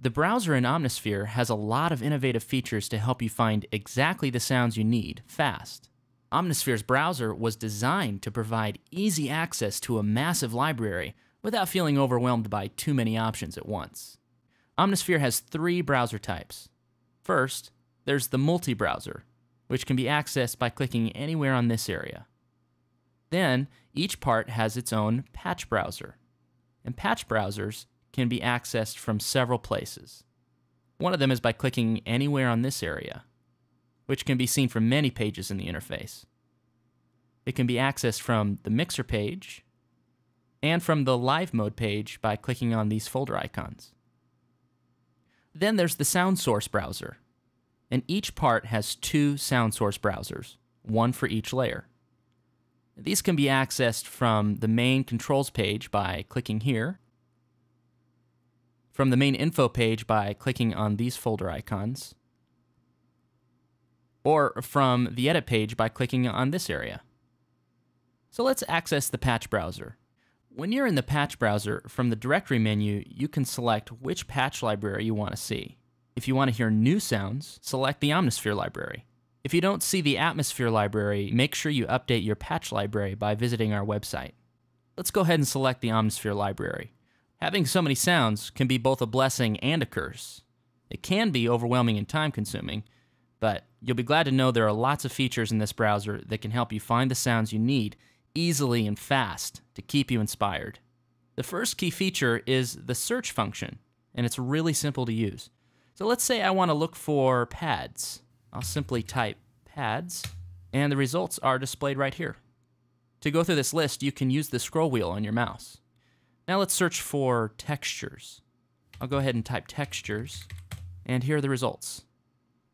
The browser in Omnisphere has a lot of innovative features to help you find exactly the sounds you need fast. Omnisphere's browser was designed to provide easy access to a massive library without feeling overwhelmed by too many options at once. Omnisphere has three browser types. First, there's the multi-browser, which can be accessed by clicking anywhere on this area. Then, each part has its own patch browser, and patch browsers can be accessed from several places. One of them is by clicking anywhere on this area, which can be seen from many pages in the interface. It can be accessed from the Mixer page and from the Live Mode page by clicking on these folder icons. Then there's the Sound Source browser, and each part has two Sound Source browsers, one for each layer. These can be accessed from the main controls page by clicking here, from the main info page by clicking on these folder icons, or from the edit page by clicking on this area. So let's access the patch browser. When you're in the patch browser, from the directory menu, you can select which patch library you want to see. If you want to hear new sounds, select the Omnisphere library. If you don't see the Atmosphere library, make sure you update your patch library by visiting our website. Let's go ahead and select the Omnisphere library. Having so many sounds can be both a blessing and a curse. It can be overwhelming and time consuming, but you'll be glad to know there are lots of features in this browser that can help you find the sounds you need easily and fast to keep you inspired. The first key feature is the search function, and it's really simple to use. So let's say I want to look for pads. I'll simply type pads, and the results are displayed right here. To go through this list, you can use the scroll wheel on your mouse. Now let's search for textures. I'll go ahead and type textures, and here are the results.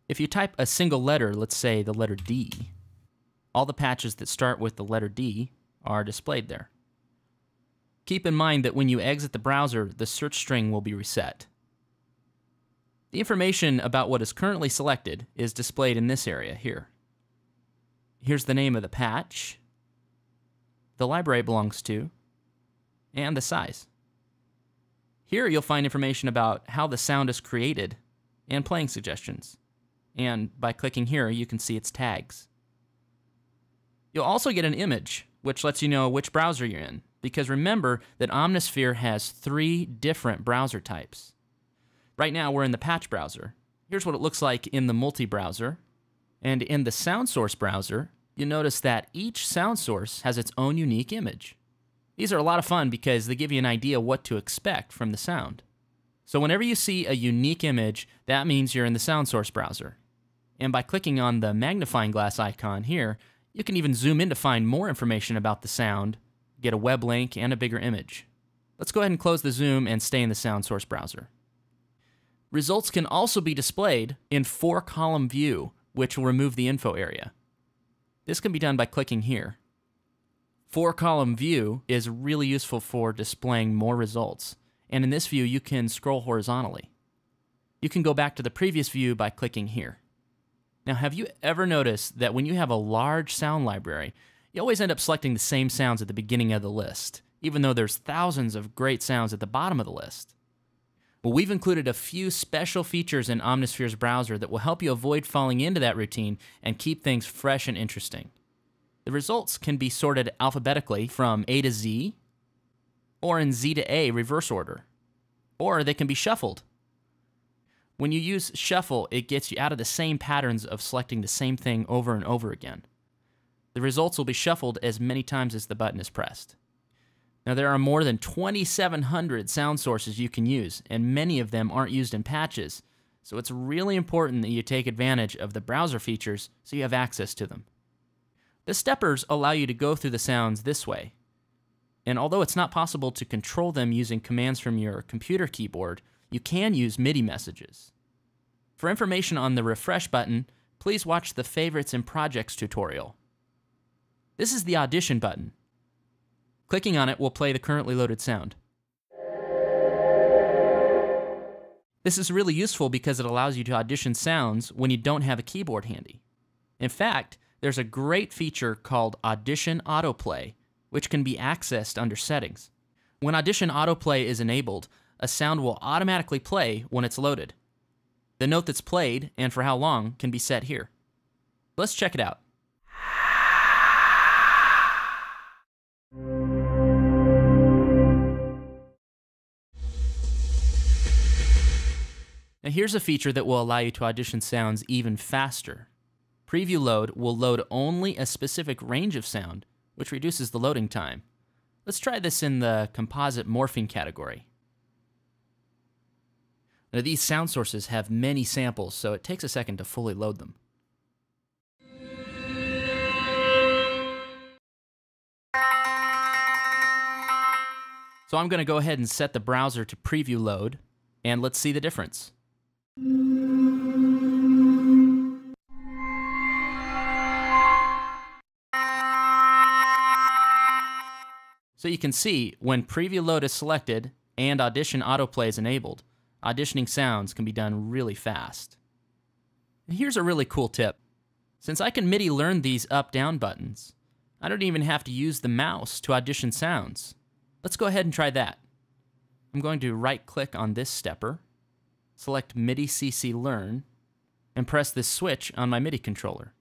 If you type a single letter, let's say the letter D, all the patches that start with the letter D are displayed there. Keep in mind that when you exit the browser, the search string will be reset. The information about what is currently selected is displayed in this area here. Here's the name of the patch, the library it belongs to, and the size. Here you'll find information about how the sound is created and playing suggestions. And by clicking here, you can see its tags. You'll also get an image, which lets you know which browser you're in, because remember that Omnisphere has three different browser types. Right now, we're in the patch browser. Here's what it looks like in the multi-browser. And in the sound source browser, you notice that each sound source has its own unique image. These are a lot of fun because they give you an idea what to expect from the sound. So whenever you see a unique image, that means you're in the sound source browser. And by clicking on the magnifying glass icon here, you can even zoom in to find more information about the sound, get a web link, and a bigger image. Let's go ahead and close the zoom and stay in the sound source browser. Results can also be displayed in four column view, which will remove the info area. This can be done by clicking here. Four column view is really useful for displaying more results, and in this view you can scroll horizontally. You can go back to the previous view by clicking here. Now, have you ever noticed that when you have a large sound library, you always end up selecting the same sounds at the beginning of the list, even though there's thousands of great sounds at the bottom of the list? Well, we've included a few special features in Omnisphere's browser that will help you avoid falling into that routine and keep things fresh and interesting. The results can be sorted alphabetically from A to Z, or in Z to A reverse order, or they can be shuffled. When you use shuffle, it gets you out of the same patterns of selecting the same thing over and over again. The results will be shuffled as many times as the button is pressed. Now, there are more than 2,700 sound sources you can use, and many of them aren't used in patches, so it's really important that you take advantage of the browser features so you have access to them. The steppers allow you to go through the sounds this way, and although it's not possible to control them using commands from your computer keyboard, you can use MIDI messages. For information on the refresh button, please watch the Favorites and Projects tutorial. This is the Audition button, Clicking on it will play the currently loaded sound. This is really useful because it allows you to audition sounds when you don't have a keyboard handy. In fact, there's a great feature called Audition Autoplay, which can be accessed under Settings. When Audition Autoplay is enabled, a sound will automatically play when it's loaded. The note that's played and for how long can be set here. Let's check it out. Now here's a feature that will allow you to audition sounds even faster. Preview load will load only a specific range of sound, which reduces the loading time. Let's try this in the composite morphing category. Now these sound sources have many samples, so it takes a second to fully load them. So I'm going to go ahead and set the browser to preview load, and let's see the difference. So you can see when preview load is selected and audition autoplay is enabled, auditioning sounds can be done really fast. And here's a really cool tip. Since I can MIDI learn these up-down buttons, I don't even have to use the mouse to audition sounds. Let's go ahead and try that. I'm going to right-click on this stepper, select MIDI CC Learn, and press this switch on my MIDI controller.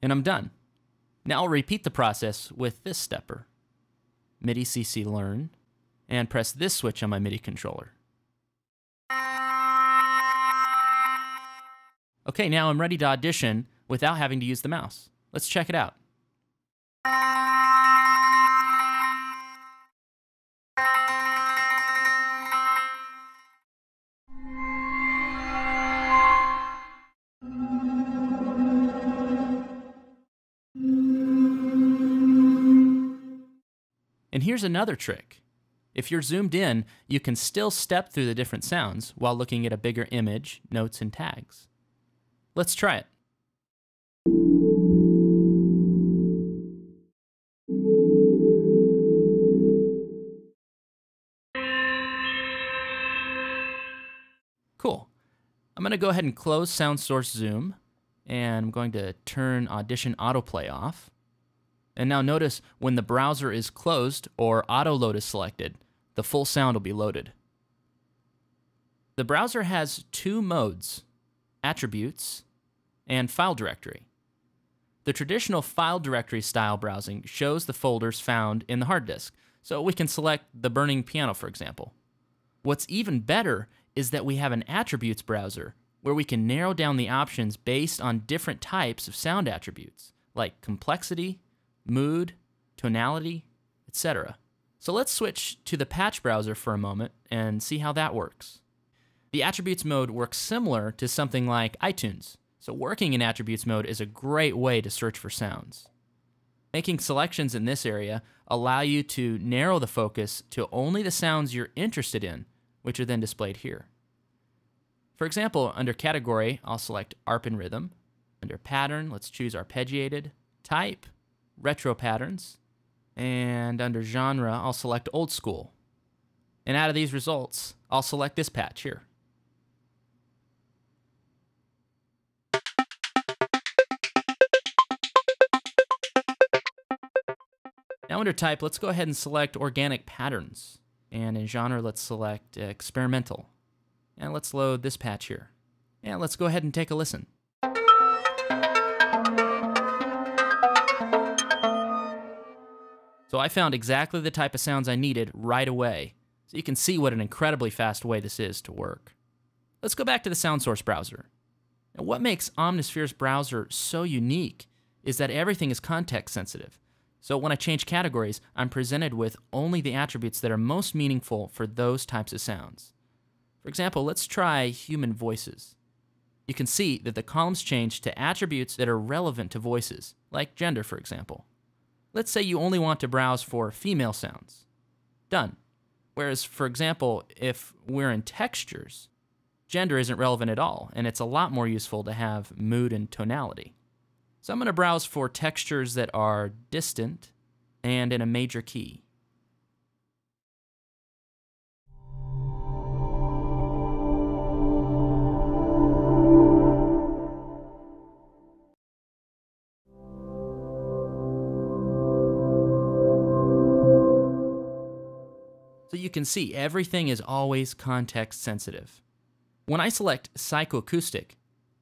And I'm done. Now I'll repeat the process with this stepper. MIDI CC Learn, and press this switch on my MIDI controller. Okay, now I'm ready to audition without having to use the mouse. Let's check it out. Here's another trick. If you're zoomed in, you can still step through the different sounds while looking at a bigger image, notes, and tags. Let's try it. Cool. I'm going to go ahead and close Sound Source Zoom, and I'm going to turn Audition Autoplay off. And now notice when the browser is closed or auto load is selected, the full sound will be loaded. The browser has two modes, attributes and file directory. The traditional file directory style browsing shows the folders found in the hard disk, so we can select the burning piano, for example. What's even better is that we have an attributes browser where we can narrow down the options based on different types of sound attributes, like complexity, mood, tonality, etc. So let's switch to the patch browser for a moment and see how that works. The attributes mode works similar to something like iTunes, so working in attributes mode is a great way to search for sounds. Making selections in this area allow you to narrow the focus to only the sounds you're interested in, which are then displayed here. For example, under category, I'll select ARP and rhythm. Under pattern, let's choose arpeggiated. Type, retro patterns, and under genre, I'll select old school. And out of these results, I'll select this patch here. Now under type, let's go ahead and select organic patterns. And in genre, let's select experimental. And let's load this patch here. And let's go ahead and take a listen. So I found exactly the type of sounds I needed right away. So you can see what an incredibly fast way this is to work. Let's go back to the sound source browser. Now what makes Omnisphere's browser so unique is that everything is context sensitive. So when I change categories, I'm presented with only the attributes that are most meaningful for those types of sounds. For example, let's try human voices. You can see that the columns change to attributes that are relevant to voices, like gender, for example. Let's say you only want to browse for female sounds. Done. Whereas, for example, if we're in textures, gender isn't relevant at all, and it's a lot more useful to have mood and tonality. So I'm going to browse for textures that are distant and in a major key. So you can see everything is always context sensitive. When I select psychoacoustic,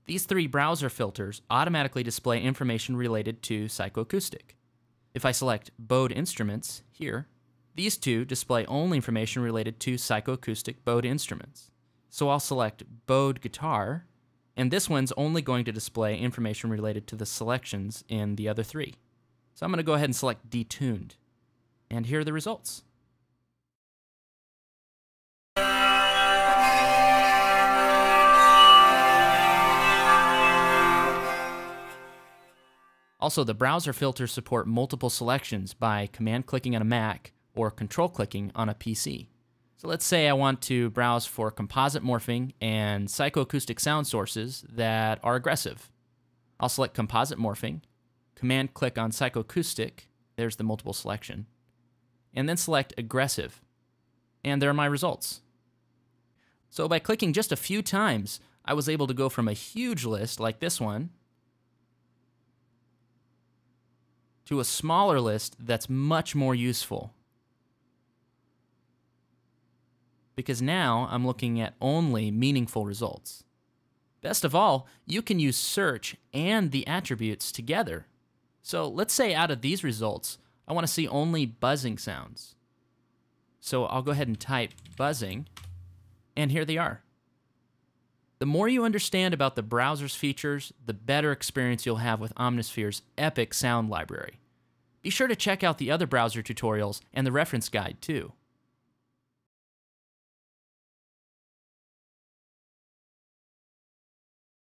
these three browser filters automatically display information related to psychoacoustic. If I select Bowed Instruments here, these two display only information related to psychoacoustic Bowed instruments. So I'll select Bowed Guitar, and this one's only going to display information related to the selections in the other three. So I'm going to go ahead and select Detuned. And here are the results. Also, the browser filters support multiple selections by command clicking on a Mac or control clicking on a PC. So let's say I want to browse for composite morphing and psychoacoustic sound sources that are aggressive. I'll select composite morphing, command click on psychoacoustic, there's the multiple selection, and then select aggressive. And there are my results. So by clicking just a few times, I was able to go from a huge list like this one to a smaller list that's much more useful. Because now I'm looking at only meaningful results. Best of all, you can use search and the attributes together. So let's say out of these results, I want to see only buzzing sounds. So I'll go ahead and type buzzing, and here they are. The more you understand about the browser's features, the better experience you'll have with Omnisphere's epic sound library. Be sure to check out the other browser tutorials and the reference guide too.